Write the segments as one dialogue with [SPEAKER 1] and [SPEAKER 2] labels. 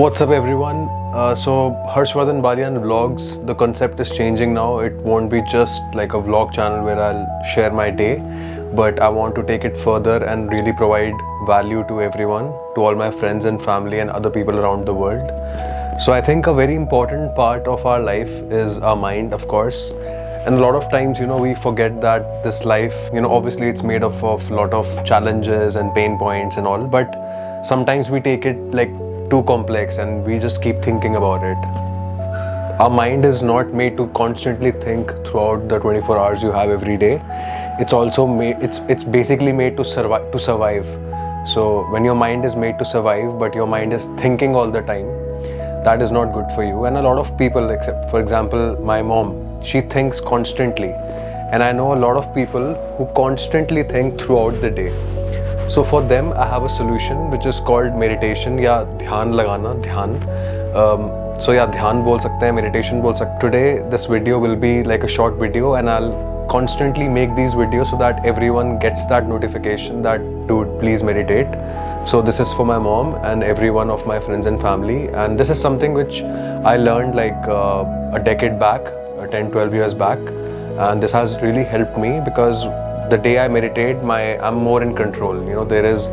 [SPEAKER 1] What's up, everyone? Uh, so, Harshvardhan Balyan vlogs, the concept is changing now. It won't be just like a vlog channel where I'll share my day, but I want to take it further and really provide value to everyone, to all my friends and family, and other people around the world. So, I think a very important part of our life is our mind, of course. And a lot of times, you know, we forget that this life, you know, obviously it's made up of a lot of challenges and pain points and all, but sometimes we take it like too complex and we just keep thinking about it. Our mind is not made to constantly think throughout the 24 hours you have every day. It's also made it's it's basically made to survive to survive. So when your mind is made to survive but your mind is thinking all the time, that is not good for you. And a lot of people except for example my mom, she thinks constantly. And I know a lot of people who constantly think throughout the day. So for them, I have a solution which is called meditation या ध्यान लगाना ध्यान. Um, so yeah, ध्यान बोल सकते हैं, meditation बोल सकते. Today, this video will be like a short video, and I'll constantly make these videos so that everyone gets that notification that dude, please meditate. So this is for my mom and every one of my friends and family, and this is something which I learned like uh, a decade back, uh, 10, 12 years back, and this has really helped me because the day I meditate, my I'm more in control. You know, there is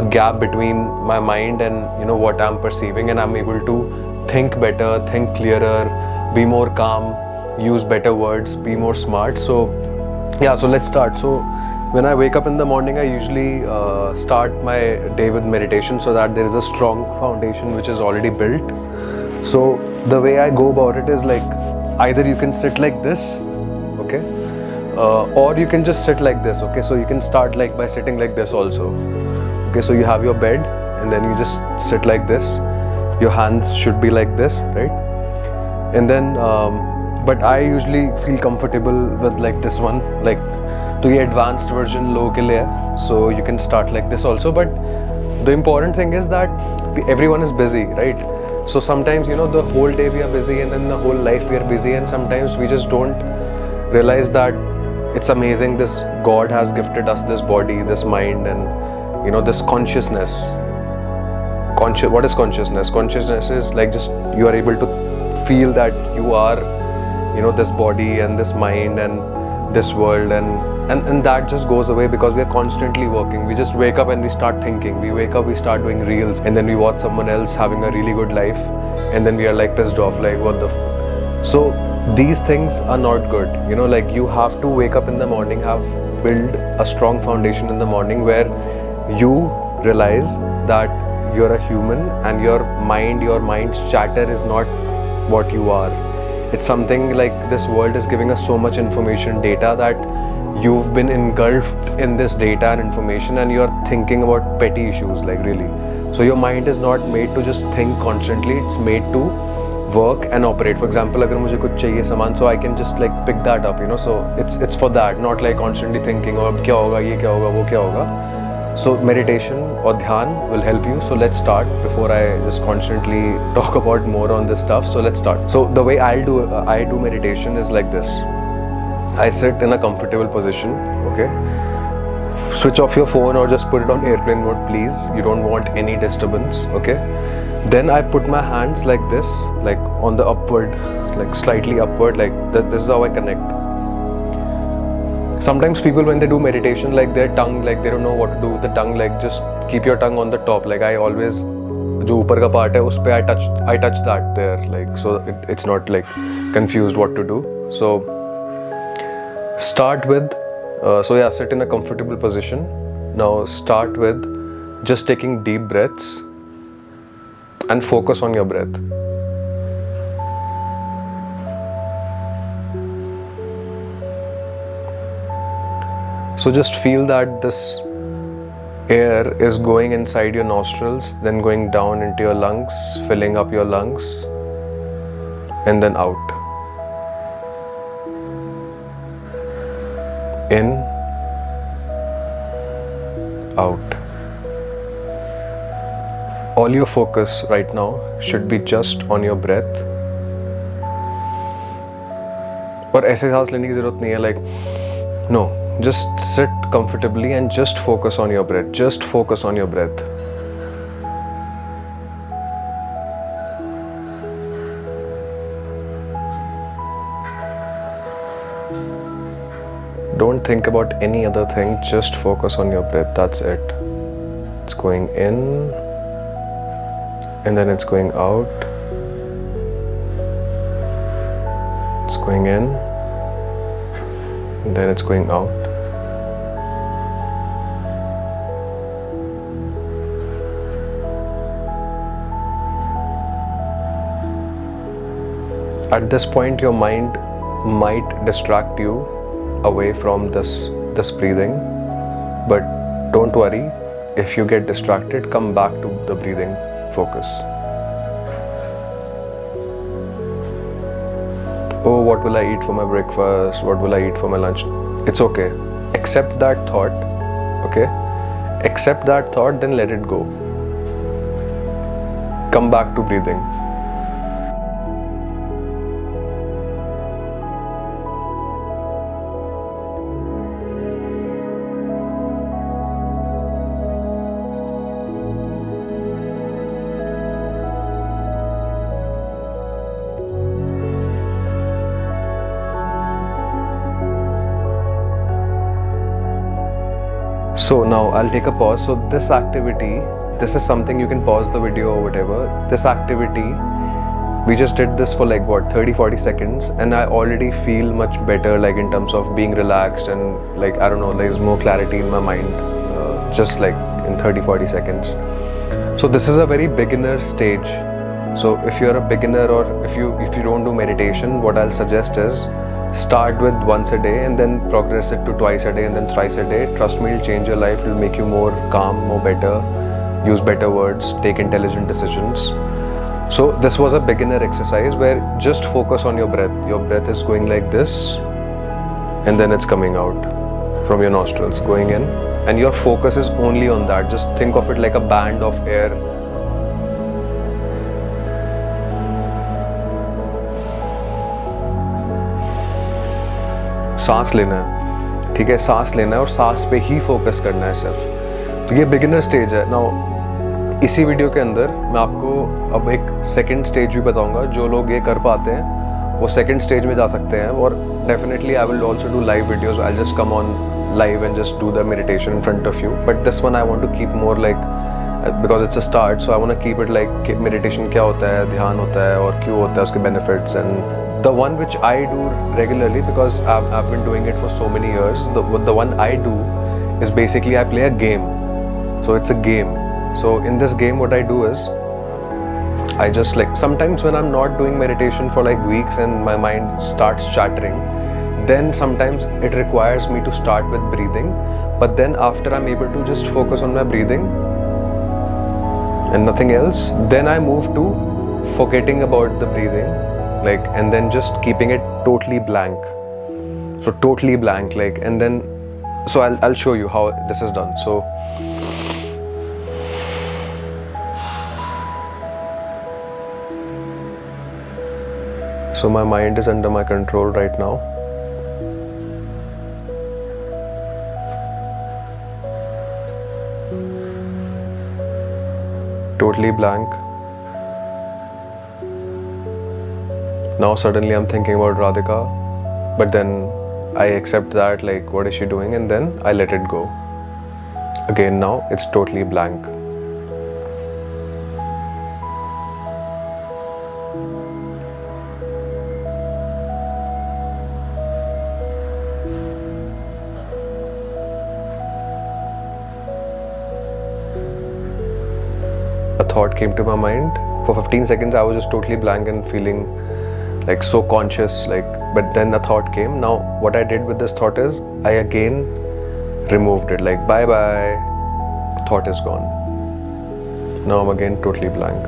[SPEAKER 1] a gap between my mind and you know what I'm perceiving, and I'm able to think better, think clearer, be more calm, use better words, be more smart. So, yeah. So let's start. So. When I wake up in the morning, I usually uh, start my day with meditation so that there is a strong foundation which is already built. So, the way I go about it is like either you can sit like this, uh, or you can just sit like this okay? So you can start like by sitting like this also. Okay so you have your bed and then you just sit like this. Your hands should be like this right? And then um, but i usually feel comfortable with like this one like to the advanced version low ke liye. So you can start like this also. But the important thing is that everyone is busy right? So sometimes you know the whole day we are busy and then the whole life we are busy and sometimes we just don't realize that it's amazing this god has gifted us this body this mind and you know this consciousness. Conscious what is consciousness? Consciousness is like just you are able to feel that you are you know this body and this mind and this world and and, and that just goes away because we are constantly working. We just wake up and we start thinking. We wake up we start doing reels and then we watch someone else having a really good life and then we are like pissed off like what the f-? so these things are not good. You know like you have to wake up in the morning have build a strong foundation in the morning where you realize that you're a human and your mind your mind's chatter is not what you are. It's something like this world is giving us so much information data that you've been engulfed in this data and information and you're thinking about petty issues like really. So your mind is not made to just think constantly. It's made to work and operate for example अगर मुझे कुछ चाहिए सामान so I can just like pick that up you know so it's it's for that not like constantly thinking और क्या होगा ये क्या होगा वो क्या होगा so meditation or dhyan will help you so let's start before I just constantly talk about more on this stuff so let's start so the way I'll do uh, I do meditation is like this I sit in a comfortable position okay switch off your phone or just put it on airplane mode please you don't want any disturbance okay then I put my hands like this, like on the upward, like slightly upward, like th- this is how I connect. Sometimes people when they do meditation, like their tongue, like they don't know what to do with the tongue, like just keep your tongue on the top. Like I always जो ऊपर का part है उस पर I touch I touch that there like so it's not like confused what to do so start with uh, so yeah sit in a comfortable position now start with just taking deep breaths and focus on your breath. So just feel that this air is going inside your nostrils, then going down into your lungs, filling up your lungs, and then out. all your focus right now should be just on your breath. और ऐसे सांस लेने की जरूरत नहीं है like no just sit comfortably and just focus on your breath just focus on your breath Don't think about any other thing, just focus on your breath. That's it. It's going in and then it's going out. It's going in. And then it's going out. At this point your mind might distract you away from this this breathing but don't worry. If you get distracted come back to the breathing focus. Oh what will i eat for my breakfast? What will i eat for my lunch? It's okay. Accept that thought okay? Accept that thought then let it go. Come back to breathing So now I'll take a pause. So this activity, this is something you can pause the video or whatever. This activity, we just did this for like what 30 40 seconds and I already feel much better like in terms of being relaxed and like I don't know there's more clarity in my mind uh, just like in 30 40 seconds. So this is a very beginner stage. So if you're a beginner or if you if you don't do meditation, what I'll suggest is start with once a day and then progress it to twice a day and then thrice a day. Trust me it'll change your life. It'll make you more calm more better. Use better words. Take intelligent decisions. So this was a beginner exercise where just focus on your breath. Your breath is going like this and then it's coming out from your nostrils going in. And your focus is only on that. Just think of it like a band of air सांस लेना है, ठीक है? सांस लेना है और सांस पे ही फोकस करना है सिर्फ़। तो ये बिगिनर स्टेज है। ना इसी वीडियो के अंदर मैं आपको अब एक सेकंड स्टेज भी बताऊँगा। जो लोग ये कर पाते हैं, वो सेकंड स्टेज में जा सकते हैं और definitely I will also do live videos I just come on live and just do the meditation in front of you but this one I want to keep more like because it's a start so I want keep it like meditation क्या होता है, ध्यान होता है और क्यों होता है, उसके benefits and the one which I do regularly because I've, I've been doing it for so many years. The, the one I do is basically I play a game. So it's a game. So in this game, what I do is I just like sometimes when I'm not doing meditation for like weeks and my mind starts chattering, then sometimes it requires me to start with breathing. But then after I'm able to just focus on my breathing and nothing else, then I move to forgetting about the breathing like and then just keeping it totally blank. So totally blank like and then so I'll, I'll show you how this is done. So so my mind is under my control right now. Totally blank now suddenly I'm thinking about Radhika, but then I accept that, like, what is she doing? And then I let it go. Again, now it's totally blank. A thought came to my mind. For 15 seconds, I was just totally blank and feeling like so conscious like but then the thought came. Now what i did with this thought is i again removed it like bye bye thought is gone. Now i'm again totally blank.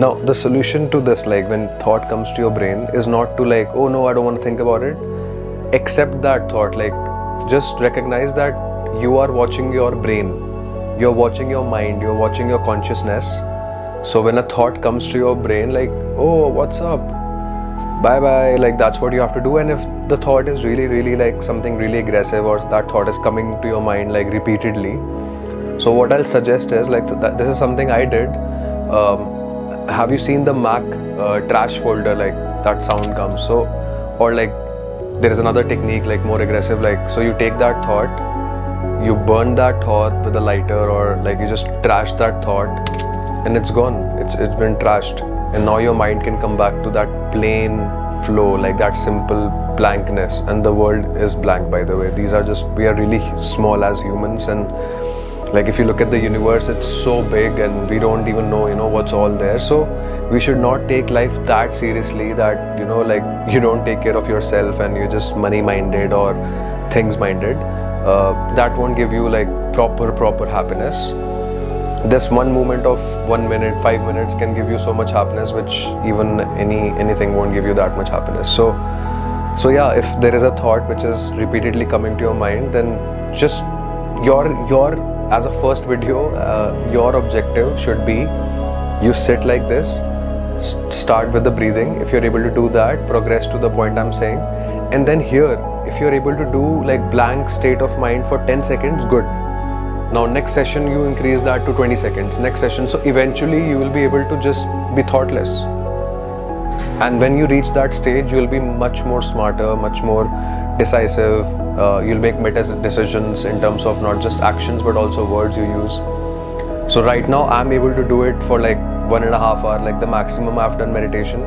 [SPEAKER 1] Now the solution to this like when thought comes to your brain is not to like oh no i don't want to think about it. Accept that thought like just recognize that you are watching your brain, you're watching your mind, you're watching your consciousness. So when a thought comes to your brain, like, oh, what's up? Bye bye, like that's what you have to do. And if the thought is really, really like something really aggressive, or that thought is coming to your mind like repeatedly, so what I'll suggest is like this is something I did. Um, have you seen the Mac uh, trash folder? Like that sound comes. So, or like there is another technique, like more aggressive. Like so, you take that thought, you burn that thought with a lighter, or like you just trash that thought, and it's gone. It's it's been trashed, and now your mind can come back to that plain flow, like that simple blankness, and the world is blank. By the way, these are just we are really small as humans, and like if you look at the universe it's so big and we don't even know you know what's all there. So we should not take life that seriously that you know like you don't take care of yourself and you're just money minded or things minded uh, that won't give you like proper proper happiness. This one moment of one minute five minutes can give you so much happiness which even any anything won't give you that much happiness. So so yeah if there is a thought which is repeatedly coming to your mind then just your your as a first video uh, your objective should be you sit like this start with the breathing. If you're able to do that progress to the point i'm saying. And then here if you're able to do like blank state of mind for 10 seconds good. Now next session you increase that to 20 seconds. Next session so eventually you will be able to just be thoughtless. And when you reach that stage you'll be much more smarter much more decisive. Uh, you'll make better decisions in terms of not just actions but also words you use. So right now i'm able to do it for like one and a half hour like the maximum i've done meditation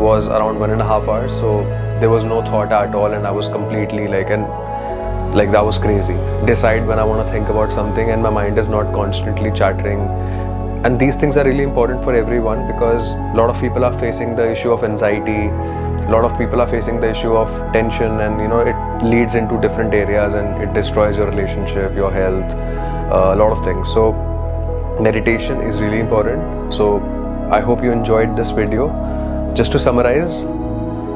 [SPEAKER 1] was around one and a half hours. So there was no thought at all and i was completely like and like that was crazy. Decide when i want to think about something and my mind is not constantly chattering. And these things are really important for everyone because a lot of people are facing the issue of anxiety. A lot of people are facing the issue of tension and you know it leads into different areas and it destroys your relationship your health uh, a lot of things. So meditation is really important. So i hope you enjoyed this video. Just to summarize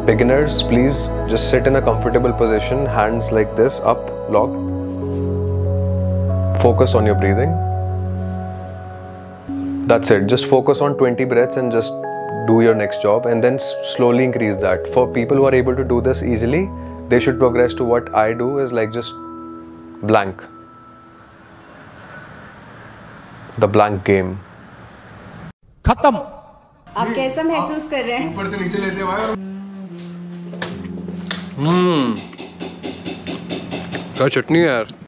[SPEAKER 1] beginners please just sit in a comfortable position hands like this up locked. Focus on your breathing. That's it. Just focus on 20 breaths and just do your next job and then slowly increase that. For people who are able to do this easily they should progress to what i do is like just blank the blank game
[SPEAKER 2] खत्म।
[SPEAKER 3] आप कैसा महसूस कर रहे हैं?
[SPEAKER 4] ऊपर से नीचे लेते हुए हम्म।
[SPEAKER 1] क्या चटनी है यार?